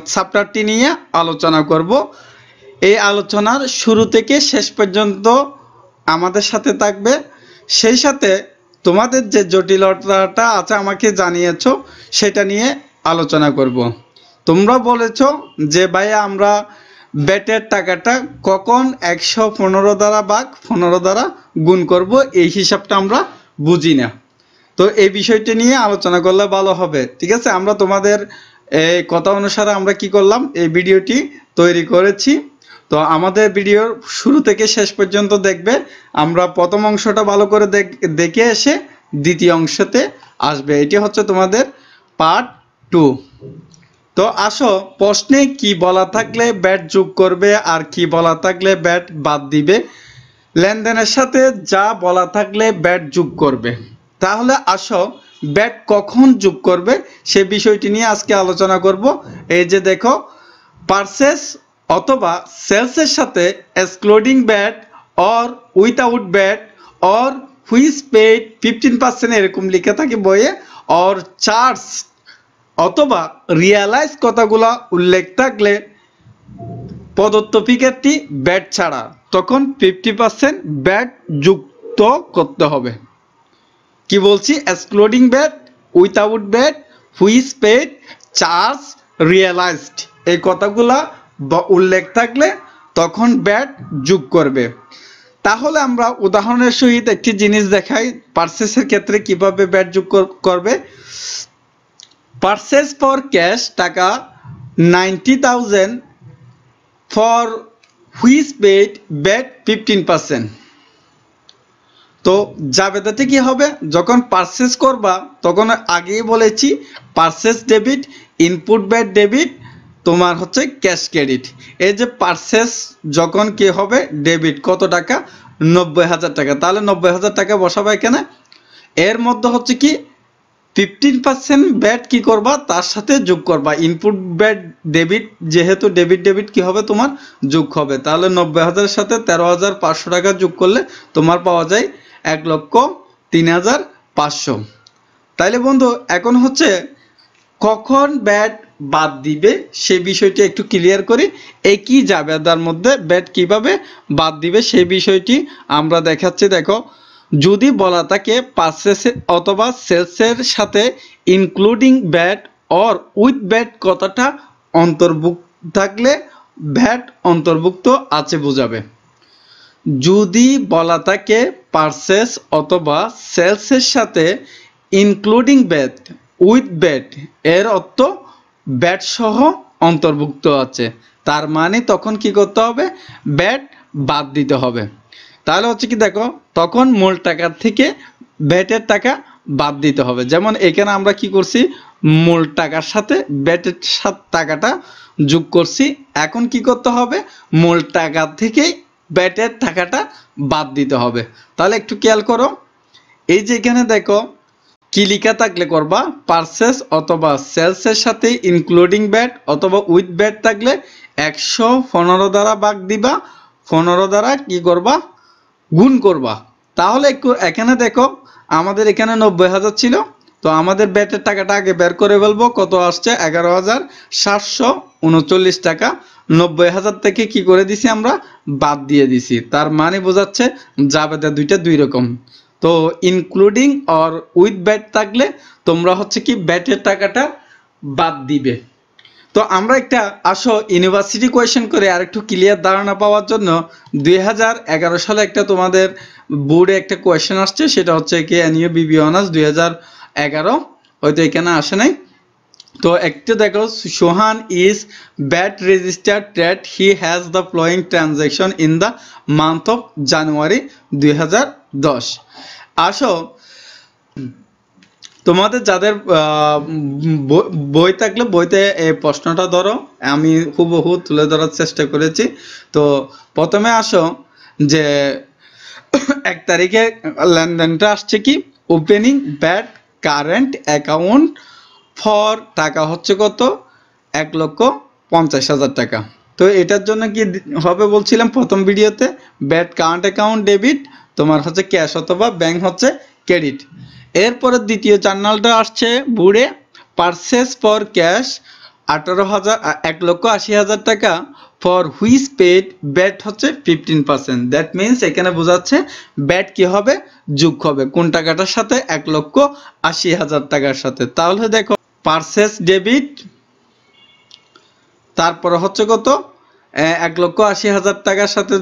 চ্যাপ্টারটি নিয়ে আলোচনা করব। এই আলোচনার শুরু থেকে শেষ পর্যন্ত আমাদের সাথে থাকবে। সেই সাথে তোমাদের যে জটিলতাটা আছে আমাকে জানিয়েছো, সেটা নিয়ে আলোচনা করব। তোমরা বলেছ যে, ভাই, আমরা ব্যাটের টাকাটা কখন একশো পনেরো দ্বারা বাঘ পনেরো দ্বারা গুণ করব, এই হিসাবটা আমরা বুঝি না। তো এই বিষয়টি নিয়ে আলোচনা করলে ভালো হবে। ঠিক আছে? আমরা তোমাদের এই কথা অনুসারে আমরা কি করলাম? এই ভিডিওটি তৈরি করেছি। তো আমাদের ভিডিওর শুরু থেকে শেষ পর্যন্ত দেখবে, আমরা প্রথম অংশটা ভালো করে দেখ- এসে দ্বিতীয় অংশতে আসবে। এটি হচ্ছে তোমাদের পার্ট টু তো আসো, প্রশ্নে কি বলা থাকলে ব্যাট যোগ করবে আর কি বলা থাকলে ব্যাট বাদ দিবে? লেনদেনের সাথে যা বলা থাকলে ব্যাট যোগ করবে। তাহলে আসো ব্যাট কখন যোগ করবে সে বিষয়টি নিয়ে আজকে আলোচনা করব। এই যে দেখো পারসেস অথবা সেলসের সাথে excluding VAT or without VAT or which paid fifteen percent এরকম লিখে থাকে বইয়ে অর চার্জ অথবা রিয়ালাইজ কথাগুলো উল্লেখ থাকলে প্রদত্ত ফিগারটি ব্যাট ছাড়া, তখন ফিফটি পার্সেন্ট ব্যাট যুক্ত করতে হবে। কি বলছি? Excluding VAT without VAT which paid charge realised এই কথাগুলা উল্লেখ থাকলে তখন ব্যাট যোগ করবে। তাহলে আমরা উদাহরণের সহিত একটি জিনিস দেখাই পার্সেসের ক্ষেত্রে কীভাবে ব্যাট যোগ করবে। পার্সেস ফর ক্যাশ টাকা ninety thousand for which paid VAT fifteen percent তো জাবেদাতে কি হবে? যখন পারচেস করবা, তখন আগেই বলেছি purchase debit input VAT debit তোমার হচ্ছে ক্যাশ ক্রেডিট এই যে পারচেস যখন কি হবে? ডেবিট কত টাকা? নব্বই হাজার টাকা। তাহলে নব্বই হাজার টাকা বসাবা এখানে। এর মধ্যে হচ্ছে কি? ফিফটিন পার্সেন্ট ব্যাট কি করবা? তার সাথে যোগ করবা। ইনপুট ব্যাট ডেবিট যেহেতু ডেবিট ডেবিট কি হবে তোমার? যোগ হবে। তাহলে নব্বই হাজারের সাথে তেরো হাজার পাঁচশো টাকা যোগ করলে তোমার পাওয়া যায় এক লক্ষ তিন হাজার পাঁচশো। তাইলে বন্ধু, এখন হচ্ছে কখন ব্যাট বাদ দিবে সেই বিষয়টি একটু ক্লিয়ার করি। একই জাবেদার মধ্যে ব্যাট কীভাবে বাদ দিবে সেই বিষয়টি আমরা দেখাচ্ছি। দেখো, যদি বলা থাকে পারচেস অথবা সেলসের সাথে including VAT or with VAT কথাটা অন্তর্ভুক্ত থাকলে ভ্যাট অন্তর্ভুক্ত আছে, বোঝাবে। যদি বলা থাকে পারচেস অথবা সেলসের সাথে ইনক্লুডিং ব্যাট উইথ ব্যাট এর অর্থ ব্যাট সহ অন্তর্ভুক্ত আছে। তার মানে তখন কি করতে হবে? ব্যাট বাদ দিতে হবে। তাহলে হচ্ছে কি দেখো, তখন মূল টাকার থেকে ব্যাটের টাকা বাদ দিতে হবে। যেমন এখানে আমরা কি করছি? মূল টাকার সাথে ব্যাটের টাকাটা যোগ করছি। এখন কি করতে হবে? মূল টাকা থেকেই ব্যাটের থাকাটা বাদ দিতে হবে। তাহলে একটু খেয়াল করো। এই যে এখানে দেখো, কি লিখা থাকলে করবা? পারচেস অথবা সেলসের সাথে ইনক্লুডিং ব্যাট অথবা উইথ ব্যাট থাকলে একশো পনেরো দ্বারা বাগ দিবা। পনেরো দ্বারা কি করবা? গুণ করবা। তাহলে একটু এখানে দেখো, আমাদের এখানে নব্বই হাজার ছিল। তো আমাদের ব্যাটের টাকাটা আগে বের করে ফেলব। কত আসছে? এগারো হাজার সাতশো উনচল্লিশ টাকা। নব্বই হাজার থেকে কি করে দিছি আমরা? বাদ দিয়ে দিছি। তার মানে বোঝাচ্ছে জাবেদা দুইটা দুই রকম। তো ইনক্লুডিং অর উইথ ব্যাট থাকলে তোমরা হচ্ছে কি ব্যাটের টাকাটা বাদ দিবে। তো আমরা একটা আসো ইউনিভার্সিটি কোয়েশ্চেন করে আর একটু ক্লিয়ার ধারণা পাওয়ার জন্য। দুই হাজার এগারো সালে একটা তোমাদের বোর্ডে একটা কোয়েশ্চেন আসছে। সেটা হচ্ছে কি এনইউ বিবি অনার্স দুই হাজার এগারো, হয়তো এখানে আসে নাই। তো একটা দেখো, Sohan is VAT registered trade he has the following transaction in the month of January দুই হাজার দশ। আসো, তোমাদের যাদের বই- বই থাকলে বইতে এই প্রশ্নটা ধরো, আমি হুবহু তুলে ধরার চেষ্টা করেছি। তো প্রথমে আসো যে, এক তারিখে লেনদেনটা আসছে কি? Opening VAT current account for টাকা হচ্ছে কত? এক লক্ষ পঞ্চাশ হাজার টাকা। তো এটার জন্য কি হবে বলছিলাম প্রথম ভিডিওতে, ব্যাট কারেন্ট অ্যাকাউন্ট ডেবিট, তোমার হচ্ছে ক্যাশ অথবা ব্যাংক হচ্ছে ক্রেডিট। এরপরে দ্বিতীয় জার্নালটা আসছে বুড়ে, পারচেস ফর ক্যাশ আঠারো হাজার এক লক্ষ আশি হাজার টাকা ফর হুইচ পেড ব্যাট হচ্ছে ফিফটিন পার্সেন্ট দ্যাট মিনস এখানে বোঝাচ্ছে ব্যাট কি হবে? যোগ হবে। কোন টাকাটার সাথে? এক লক্ষ আশি হাজার টাকার সাথে। তাহলে দেখো পার্সেস ডেবিট তারপরে হচ্ছে কত? এক লক্ষ আশি হাজার টাকার সাথে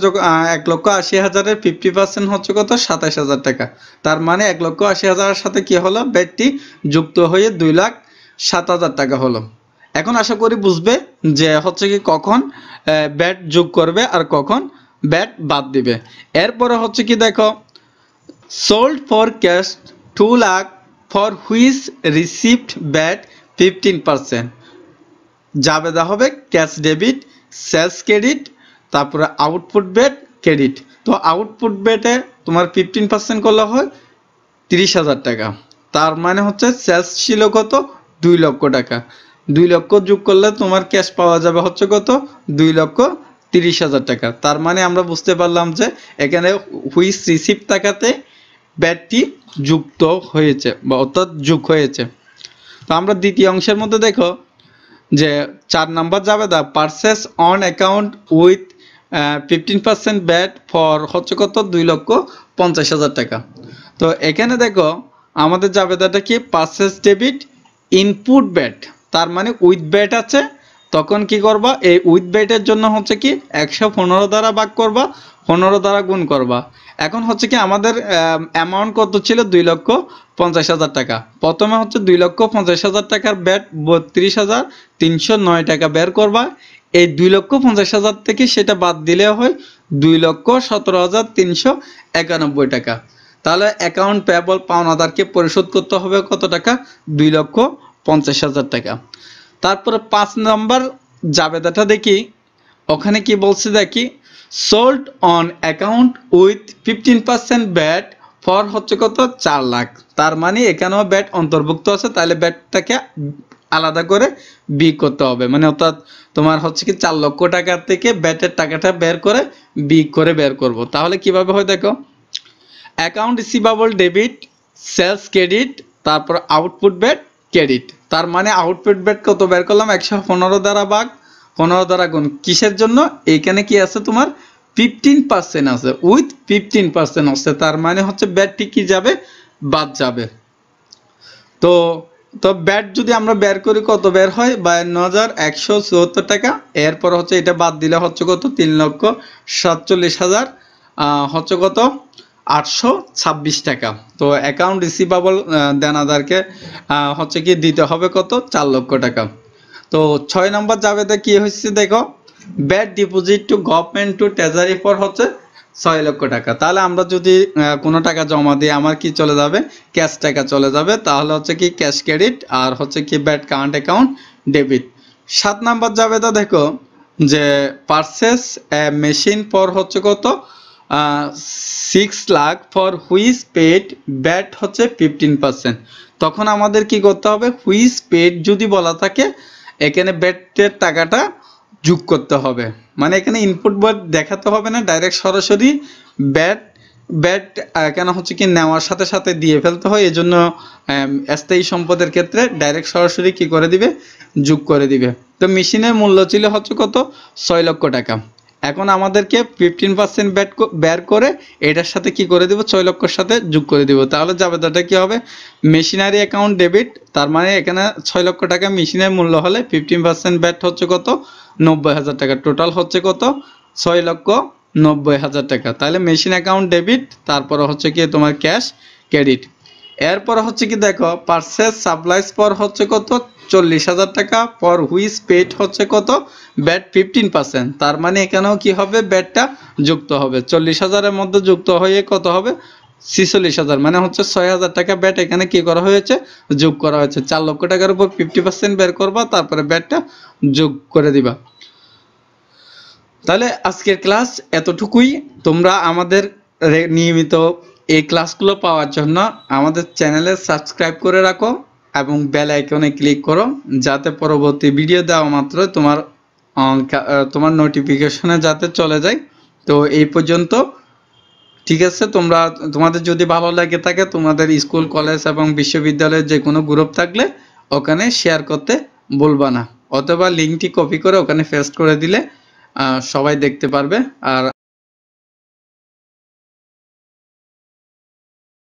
এক লক্ষ আশি হাজারের ফিফটি পার্সেন্ট হচ্ছে কত? সাতাশ হাজার টাকা। তার মানে এক লক্ষ আশি হাজারের সাথে কি হলো? ব্যাটটি যুক্ত হয়ে দুই লাখ সাত হাজার টাকা হলো। এখন আশা করি বুঝবে যে হচ্ছে কি কখন ব্যাট যোগ করবে আর কখন ব্যাট বাদ দিবে। এরপরে হচ্ছে কি দেখো sold for cash two lakh for which received VAT fifteen percent জাবেদা হবে ক্যাশ ডেবিট সেলস ক্রেডিট তারপরে আউটপুট বেট ক্রেডিট তো আউটপুট বেটে তোমার ফিফটিন পার্সেন্ট করলে হয় তিরিশ হাজার টাকা। তার মানে হচ্ছে সেলস ছিল কত? দুই লক্ষ টাকা। দুই লক্ষ যোগ করলে তোমার ক্যাশ পাওয়া যাবে হচ্ছে কত? দুই লক্ষ তিরিশ হাজার টাকা। তার মানে আমরা বুঝতে পারলাম যে এখানে হুইস রিসিভ টাকাতে ব্যাটটি যুক্ত হয়েছে বা অর্থাৎ যোগ হয়েছে। তো আমরা দ্বিতীয় অংশের মধ্যে দেখো যে চার নাম্বার যাবে the purchase on account with fifteen percent VAT for হচ্ছে কত? দুই লক্ষ পঞ্চাশ হাজার টাকা। তো এখানে দেখো আমাদের জাবেদাটা কি? পারচেস ডেবিট ইনপুট ব্যাট তার মানে উইথ ব্যাট আছে, তখন কি করবা? এই উইথ ব্যাটের জন্য হচ্ছে কি একশো পনেরো দ্বারা ভাগ করবা, পনেরো দ্বারা গুণ করবা। এখন হচ্ছে কি আমাদের অ্যামাউন্ট কত ছিল? দুই লক্ষ পঞ্চাশ হাজার টাকা। প্রথমে হচ্ছে দুই লক্ষ পঞ্চাশ হাজার টাকার ব্যাট বত্রিশ হাজার তিনশো নয় টাকা বের করবা। এই দুই লক্ষ পঞ্চাশ হাজার থেকে সেটা বাদ দিলে হয় দুই লক্ষ সতেরো হাজার তিনশো একানব্বই টাকা। তাহলে অ্যাকাউন্ট পেবল পাওনাদারকে পরিশোধ করতে হবে কত টাকা? দুই লক্ষ পঞ্চাশ হাজার টাকা। তারপরে পাঁচ নম্বর জাবেদাটা দেখি। ওখানে কি বলছে দেখি sold on account with fifteen percent VAT for হচ্ছে কত? চার লাখ। তার মানে এখানেও ব্যাট অন্তর্ভুক্ত আছে, তাহলে ব্যাটটাকে আলাদা করে বি করতে হবে। মানে অর্থাৎ তোমার হচ্ছে কি চার লক্ষ টাকা থেকে ব্যাটের টাকাটা বের করে বি করে বের করব। তাহলে কীভাবে হয় দেখো? Account receivable debit sales credit তারপর আউটপুট ব্যাট ক্রেডিট তার মানে আউটপুট ব্যাট কত? বের করলাম একশো পনেরো দ্বারা বাঘ পনেরো দ্বারা গুণ। কিসের জন্য? এইখানে কি আছে তোমার? ফিফটিন পার্সেন্ট আছে। উইথ ফিফটিন পার্সেন্ট আছে। তার মানে হচ্ছে ব্যাটটি কি যাবে? বাদ যাবে। তো তো ব্যাট যদি আমরা বের করি কত বের হয়? বায়ান্ন হাজার একশো চুয়াত্তর টাকা। এরপর হচ্ছে এটা বাদ দিলে হচ্ছে কত? তিন লক্ষ সাতচল্লিশ হাজার। হচ্ছে কত? আটশো ছাব্বিশ টাকা। তো অ্যাকাউন্ট রিসিভাবল দেনাদারকে হচ্ছে কি দিতে হবে কত? চার লক্ষ টাকা। তো ছয় নম্বর জাবেদা কি হচ্ছে দেখো? VAT deposit to government to treasury for হচ্ছে ছয় লক্ষ টাকা। তাহলে আমরা যদি কোনো টাকা জমা দিই আমার কি চলে যাবে? ক্যাশ টাকা চলে যাবে। তাহলে হচ্ছে কি ক্যাশ ক্রেডিট আর হচ্ছে কি ব্যাড কারেন্ট অ্যাকাউন্ট ডেবিট সাত নাম্বার জাবেদা দেখো যে পারচেস মেশিন ফর হচ্ছে কত? সিক্স লাখ ফর হুইস পেড ব্যাট হচ্ছে ফিফটিন পার্সেন্ট তখন আমাদের কি করতে হবে? হুইস পেড যদি বলা থাকে, এখানে ব্যাটের টাকাটা যোগ করতে হবে। মানে এখানে ইনপুট বোর্ড দেখাতে হবে না ডাইরেক্ট সরাসরি ব্যাট ব্যাট কেন হচ্ছে কি নেওয়ার সাথে সাথে দিয়ে ফেলতে হয়। এই জন্য স্থায়ী সম্পদের ক্ষেত্রে ডাইরেক্ট সরাসরি কি করে দিবে? যোগ করে দিবে। তো মেশিনের মূল্য ছিল হচ্ছে কত? ছয় লক্ষ টাকা। এখন আমাদেরকে ফিফটিন পার্সেন্ট ব্যাট বের করে এটার সাথে কি করে দিব? ছয় লক্ষর সাথে যোগ করে দিব। তাহলে জাবেদাটা কি হবে? মেশিনারি অ্যাকাউন্ট ডেবিট তার মানে এখানে ছয় লক্ষ টাকা মেশিনের মূল্য হলে ফিফটিন পার্সেন্ট ব্যাট হচ্ছে কত? নব্বই হাজার টাকা। টোটাল হচ্ছে কত? ছয় লক্ষ নব্বই হাজার টাকা। তাহলে মেশিন অ্যাকাউন্ট ডেবিট তারপরে হচ্ছে কি তোমার ক্যাশ ক্রেডিট এরপর হচ্ছে কি দেখো পার্সেস সাপ্লাইস পর হচ্ছে কত? চল্লিশ হাজার টাকা পর হুইস পেড হচ্ছে কত? ব্যাট ফিফটিন পার্সেন্ট তার মানে এখানেও কি হবে? ব্যাটটা যুক্ত হবে। চল্লিশ হাজারের মধ্যে যুক্ত হয়ে কত হবে? ছিচল্লিশ হাজার। মানে হচ্ছে ছয় হাজার টাকা ব্যাট এখানে কি করা হয়েছে? যোগ করা হয়েছে। চার লক্ষ টাকার উপর ফিফটি পার্সেন্ট বের করবা, তারপরে ব্যাটটা যোগ করে দিবা। তাহলে আজকের ক্লাস এতটুকুই। তোমরা আমাদের নিয়মিত এই ক্লাসগুলো পাওয়ার জন্য আমাদের চ্যানেলে সাবস্ক্রাইব করে রাখো এবং বেল আইকনে ক্লিক করো, যাতে পরবর্তী ভিডিও দেওয়া মাত্র তোমার তোমার নোটিফিকেশনে যাতে চলে যায়। তো এই পর্যন্ত, ঠিক আছে, তোমরা, তোমাদের যদি ভালো লাগে থাকে, তোমাদের স্কুল কলেজ এবং বিশ্ববিদ্যালয়ের যে কোনো গ্রুপ থাকলে ওখানে শেয়ার করতে বলবা না। অথবা লিঙ্কটি কপি করে ওখানে পেস্ট করে দিলে সবাই দেখতে পারবে। আর